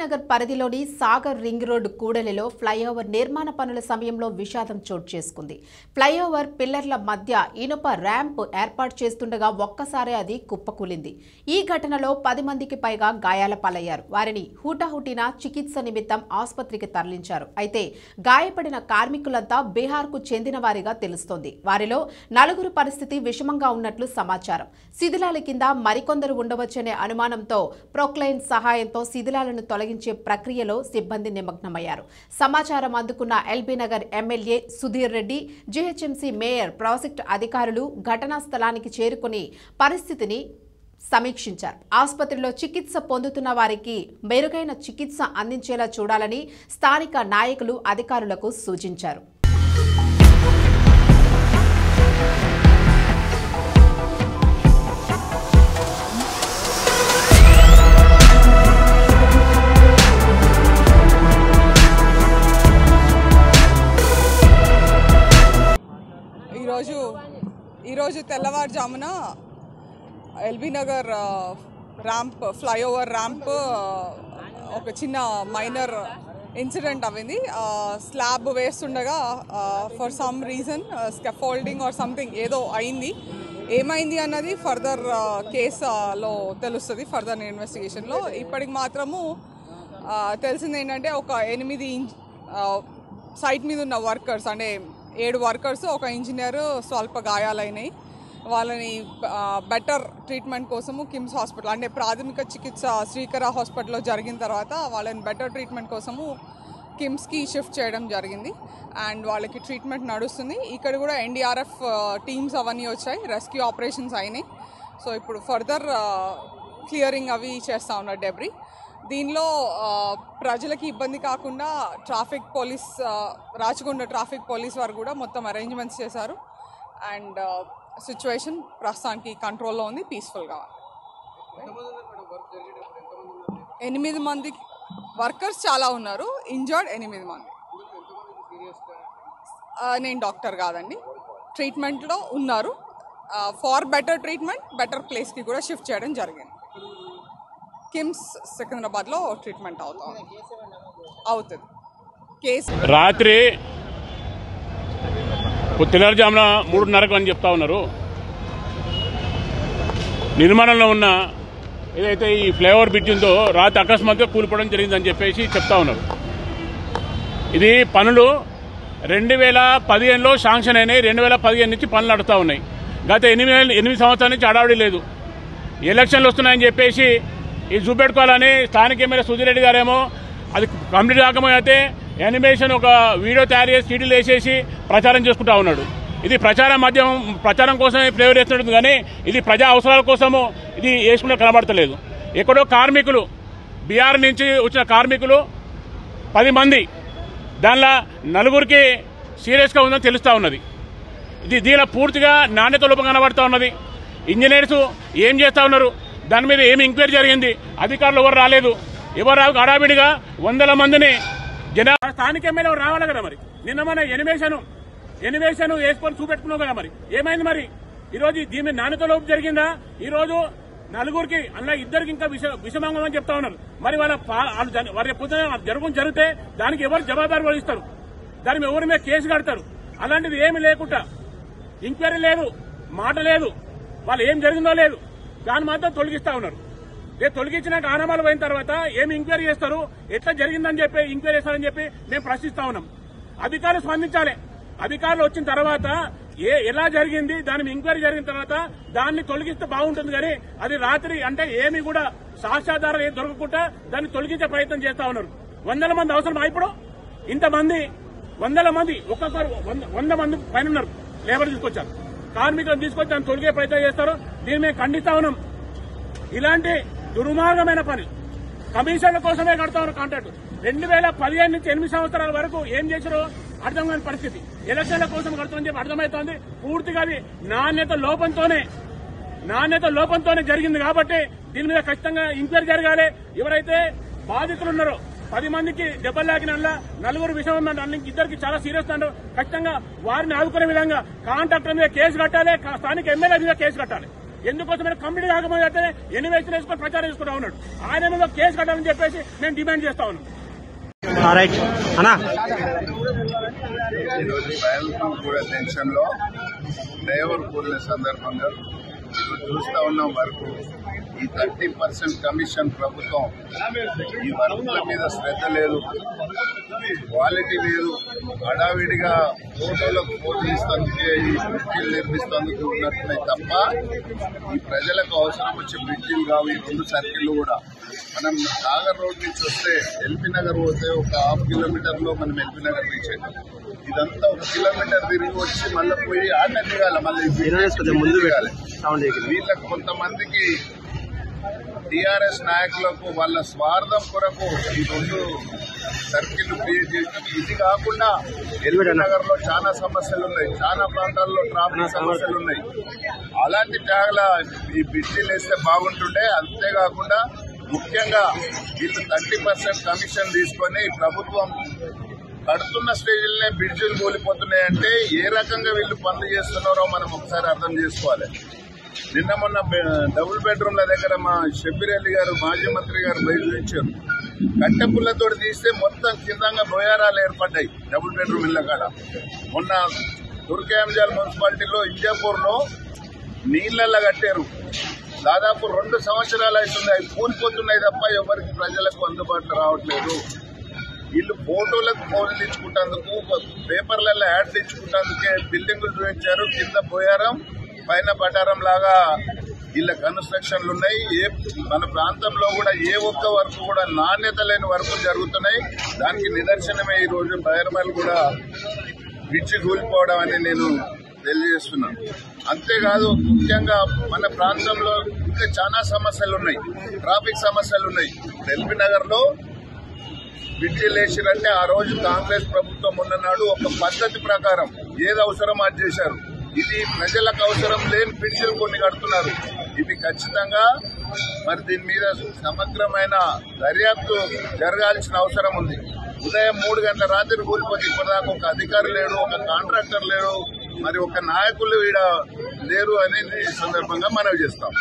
నగర్ పరిధిలోని Sagar ring road కూడలిలో flyover నిర్మాణ పనుల సమయంలో విషాదం చోటు చేసుకుంది. ఫ్లైఓవర్ పిల్లర్ల మధ్య ఇనుప ర్యాంప్ ఏర్పాటు చేస్తుండగా ఒక్కసారి అది కుప్పకూలింది. ఈ ఘటనలో పది మందికి పైగా గాయాల పాలయ్యారు. వారిని హుటాహుటిన చికిత్స నిమిత్తం ఆసుపత్రికి తరలించారు. అయితే గాయపడిన కార్మికులంతా బీహార్కు చెందిన వారిగా తెలుస్తోంది. వారిలో నలుగురు పరిస్థితి విషమంగా ఉన్నట్లు సమాచారం. శిథిలాల కింద మరికొందరు ఉండవచ్చనే అనుమానంతో ప్రొక్లైన్ సహాయంతో శిథిలాలను తొలగించే ప్రక్రియలో సిబ్బంది నిమగ్నమయ్యారు. సమాచారం అందుకున్న LB Nagar MLA Sudheer Reddy GHMC mayor project అధికారులు ఘటనా స్థలానికి చేరుకుని పరిస్థితిని సమీక్షించారు. ఆసుపత్రిలో చికిత్స పొందుతున్న వారికి మెరుగైన చికిత్స అందించేలా చూడాలని స్థానిక నాయకులు అధికారులకు సూచించారు. ఈరోజు తెల్లవారుజామున LB Nagar ramp flyover ramp ఒక చిన్న మైనర్ ఇన్సిడెంట్ అయింది slab వేస్తుండగా for some reason scaffolding or something ఏదో అయింది. ఏమైంది అన్నది ఫర్దర్ కేసులో తెలుస్తుంది ఫర్దర్ ఇన్వెస్టిగేషన్లో ఇప్పటికి మాత్రము తెలిసింది ఏంటంటే ఒక ఎనిమిది ఇంచ్ సైట్ మీద ఉన్న వర్కర్స్ అంటే ఏడు వర్కర్స్ ఒక ఇంజనీర్ స్వల్ప గాయాలైనాయి. వాళ్ళని బెటర్ ట్రీట్మెంట్ కోసము కిమ్స్ హాస్పిటల్ అంటే ప్రాథమిక చికిత్స శ్రీకర హాస్పిటల్లో జరిగిన తర్వాత వాళ్ళని బెటర్ ట్రీట్మెంట్ కోసము కిమ్స్కి షిఫ్ట్ చేయడం జరిగింది. అండ్ వాళ్ళకి ట్రీట్మెంట్ నడుస్తుంది. ఇక్కడ కూడా ఎన్డీఆర్ఎఫ్ టీమ్స్ అవన్నీ వచ్చాయి. రెస్క్యూ ఆపరేషన్స్ అయినాయి. సో ఇప్పుడు ఫర్దర్ క్లియరింగ్ అవి చేస్తూ ఉన్నారు డెబ్రీ దీనిలో ప్రజలకి ఇబ్బంది కాకుండా traffic police Rachakonda traffic police వారు కూడా మొత్తం అరేంజ్మెంట్స్ చేశారు. అండ్ సిచ్యువేషన్ ప్రస్తుతానికి కంట్రోల్లో ఉంది పీస్ఫుల్గా ఎనిమిది మంది వర్కర్స్ చాలా ఉన్నారు ఇంజర్డ్ ఎనిమిది మంది. నేను డాక్టర్ కాదండి. ట్రీట్మెంట్లో ఉన్నారు. ఫార్ బెటర్ ట్రీట్మెంట్ బెటర్ ప్లేస్కి కూడా షిఫ్ట్ చేయడం జరిగింది. కిమ్స్ సికింద్రాబాద్లో ట్రీట్మెంట్ అవుతా. అవుతుంది. కేసు రాత్రి తెల్లవారుజామున మూడున్నరకు అని చెప్తా ఉన్నారు. నిర్మాణంలో ఉన్న ఏదైతే ఈ ఫ్లైఓవర్ బ్రిడ్జ్ ఉందో రాత్రి అకస్మాత్తుగా కూలిపోవడం జరిగిందని చెప్పేసి చెప్తా ఉన్నారు. ఇది పనులు రెండు వేల పదిహేనులో శాంక్షన్ అయినాయి. రెండు వేల పదిహేను నుంచి పనులు నడుస్తూ ఉన్నాయి. గత ఎనిమిది ఎనిమిది సంవత్సరాల నుంచి అడావిడి లేదు. ఎలక్షన్లు వస్తున్నాయని చెప్పేసి ఇది చూపెట్టుకోవాలని స్థానిక ఎమ్మెల్యే సుధీర్ రెడ్డి గారేమో అది కంప్లీట్ కాకపోతే యానిమేషన్ ఒక వీడియో తయారు చేసి సీడీలు వేసేసి ప్రచారం చేసుకుంటా ఉన్నాడు. ఇది ప్రచార మాధ్యమం ప్రచారం కోసమే ఫ్లేవర్ వేస్తున్నట్టు కానీ ఇది ప్రజా అవసరాల కోసము ఇది వేసుకుంటే కనబడతలేదు. ఎక్కడో కార్మికులు బీహార్ నుంచి వచ్చిన కార్మికులు పది మంది దానిలో నలుగురికి సీరియస్గా ఉందని తెలుస్తూ ఉన్నది. ఇది దీనిలో పూర్తిగా నాణ్యత లోపం కనబడుతూ ఉన్నది. ఇంజనీర్స్ ఏం చేస్తూ ఉన్నారు? దాని మీద ఏమి ఎంక్వైరీ జరిగింది? అధికారులు ఎవరు రాలేదు? ఎవరు రావు హడావిడిగా వందల మందిని జన స్థానిక ఎమ్మెల్యే రావాలి కదా మరి? నిన్న మన ఎనిమేషన్ ఎనిమేషన్ వేసుకొని చూపెట్టుకున్నావు కదా మరి? ఏమైంది మరి? ఈ రోజు దీని నాణ్యత జరిగిందా? ఈ రోజు నలుగురికి అలా ఇద్దరికి ఇంకా విష విషమంగం అని చెప్తా ఉన్నారు. మరి వాళ్ళ వాళ్ళు వారి పొద్దున జరుగుని జరిగితే దానికి ఎవరు జవాబారు వహిస్తారు దాని మీద ఎవరి మీద కేసు కడతారు? అలాంటిది ఏమి లేకుండా ఎంక్వైరీ లేదు మాట లేదు. వాళ్ళు ఏం జరిగిందో లేదు. దాన్ని మాత్రం తొలగిస్తా ఉన్నారు. రేపు తొలగించినాక ఆనమాలు పోయిన తర్వాత ఏమి ఎంక్వైరీ చేస్తారు? ఎట్లా జరిగిందని చెప్పి ఎంక్వైరీ చేస్తారని చెప్పి మేము ప్రశ్నిస్తా ఉన్నాం. అధికారులు స్పందించాలి. అధికారులు వచ్చిన తర్వాత ఏ ఎలా జరిగింది దాని ఇంక్వైరీ ఎంక్వైరీ జరిగిన తర్వాత దాన్ని తొలగిస్తే బాగుంటుంది కానీ అది రాత్రి అంటే ఏమి కూడా సాక్ష్యాధారాలు ఏం దొరకకుండా దాన్ని తొలగించే ప్రయత్నం చేస్తా ఉన్నారు. వందల మంది అవసరం ఇప్పుడు? ఇంతమంది వందల మంది ఒక్కొక్కరు వంద- వంద మంది పైన ఉన్నారు లేబర్ తీసుకొచ్చారు. కార్మికులను తీసుకొచ్చి దాన్ని తొలగే ప్రయత్నం చేస్తారు. దీన్ని మేము ఖండిస్తా ఉన్నాం ఇలాంటి దుర్మార్గమైన పని కమిషన్ల కోసమే కడతా ఉన్నారు కాంట్రాక్ట్. రెండు వేల పదిహేను నుంచి ఎనిమిది సంవత్సరాల వరకు ఏం చేశారో అర్థం కాని పరిస్థితి. ఎలక్షన్ల కోసం కడుతుందని చెప్పి అర్థమవుతోంది పూర్తిగా అది నాణ్యత లోపంతోనే నాణ్యత లోపంతోనే జరిగింది కాబట్టి దీని మీద ఖచ్చితంగా ఎంక్వైరీ జరగాలి. ఎవరైతే బాధితులు ఉన్నారో పది మందికి దెబ్బలు లాగిన నలుగురు విషయం ఇద్దరికి చాలా సీరియస్ అన్నారు ఖచ్చితంగా వారిని ఆదుకునే విధంగా కాంట్రాక్టర్ మీద కేసు కట్టాలి స్థానిక ఎమ్మెల్యే మీద కేసు కట్టాలి. ఎందుకోసం కంప్లీట్ కాకపోతే ఎన్ని వేసులు వేసుకొని ప్రచారం చేసుకుంటా ఉన్నాడు. ఆయన మీద కేసు కట్టాలని చెప్పేసి మేము డిమాండ్ చేస్తా ఉన్నాం. ఈరోజు బయలుదేరి కూడా టెన్షన్లో డ్రైవర్ కూడిన సందర్భంగా చూస్తా ఉన్నాం వరకు. ఈ థర్టీ పర్సెంట్ కమిషన్ ప్రభుత్వం ఈ వర్కుల మీద శ్రద్ధ లేదు. క్వాలిటీ లేదు. హడావిడిగా ఫోటోలకు ఫోటో ఇస్తందుకు ఈ బ్రిడ్జిలు నిర్మిస్తందుకు ఉన్నట్టున్నాయి తప్ప ఈ ప్రజలకు అవసరం వచ్చే బ్రిడ్జిలు కావు ఈ రెండు సర్కిళ్ళు కూడా. మనం సాగర్ రోడ్ నుంచి వస్తే ఎల్బీ నగర్ పోతే ఒక హాఫ్ కిలోమీటర్లో మనం ఎల్బీ నగర్ రీచ్ అవుతాం ఇదంతా ఒక కిలోమీటర్ తిరిగి వచ్చి మళ్ళీ పోయి ఆట దిగాలి మళ్ళీ ముందు. వీళ్ళకి కొంతమందికి టిఆర్ఎస్ నాయకులకు వాళ్ళ స్వార్థం కొరకు ఈ రెండు సర్కిల్ క్రియేట్ చేసినట్టు. ఇది కాకుండా ఎల్బీ నగర్లో చాలా సమస్యలు ఉన్నాయి. చాలా ప్రాంతాల్లో ట్రాఫిక్ సమస్యలు ఉన్నాయి. అలాంటి ట్యాగ్ల ఈ బ్రిడ్జిలు వేస్తే బాగుంటుండే. అంతేకాకుండా ముఖ్యంగా వీళ్ళు థర్టీ పర్సెంట్ కమిషన్ తీసుకొని ప్రభుత్వం కడుతున్న స్టేజ్లనే బ్రిడ్జిలు కూలిపోతున్నాయంటే ఏ రకంగా వీళ్ళు పనులు చేస్తున్నారో మనం ఒకసారి అర్థం చేసుకోవాలి. నిన్న మొన్న డబుల్ బెడ్రూమ్ల దగ్గర మా షబ్బీర్ గారు మాజీ మంత్రి గారు బయలుదేరించారు. కట్టెపుల్లతో తీస్తే మొత్తం కిందంగా బొయారాలు ఏర్పడ్డాయి డబుల్ బెడ్రూమ్ ఇళ్ళ కాడ. మొన్న దుర్గాంజాల్ మున్సిపాలిటీలో ఇంజాపూర్లో నీళ్ళల్లో కట్టారు. దాదాపు రెండు సంవత్సరాలు అవుతుంది అవి కూలిపోతున్నాయి తప్ప ఎవరికి ప్రజలకు అందుబాటులో రావట్లేదు. వీళ్ళు ఫోటోలకు ఫోన్లు ఇచ్చుకుంటేందుకు పేపర్లలో యాడ్లు ఇచ్చుకుంటేందుకే బిల్డింగులు చూపించారు కింద పోయారం పైన పటారం లాగా వీళ్ళ కన్స్ట్రక్షన్లు ఉన్నాయి. ఏ మన ప్రాంతంలో కూడా ఏ ఒక్క వర్క్ కూడా నాణ్యత లేని వర్కులు జరుగుతున్నాయి. దానికి నిదర్శనమే ఈ రోజు బయర్మల్ కూడా పిచ్చి కూలిపోవడం అని నేను తెలియజేస్తున్నాను. అంతేకాదు ముఖ్యంగా మన ప్రాంతంలో ఇంకా చాలా సమస్యలు ఉన్నాయి. ట్రాఫిక్ సమస్యలు ఉన్నాయి. ఎల్బీ నగర్లో బ్రిడ్జిలు ఆ రోజు కాంగ్రెస్ ప్రభుత్వం ఉన్ననాడు ఒక పద్ధతి ప్రకారం ఏది అవసరం అది చేశారు. ఇది ప్రజలకు అవసరం లేని పెన్షన్ కొన్ని కడుతున్నారు. ఇది ఖచ్చితంగా మరి దీని మీద సమగ్రమైన దర్యాప్తు జరగాల్సిన అవసరం ఉంది. ఉదయం మూడు గంటల రాత్రి కూలిపోతే ఇప్పటిదాకా ఒక అధికారి లేడు ఒక కాంట్రాక్టర్ లేడు మరి ఒక నాయకులు ఈడ లేరు అనేది సందర్భంగా మనవి చేస్తాం.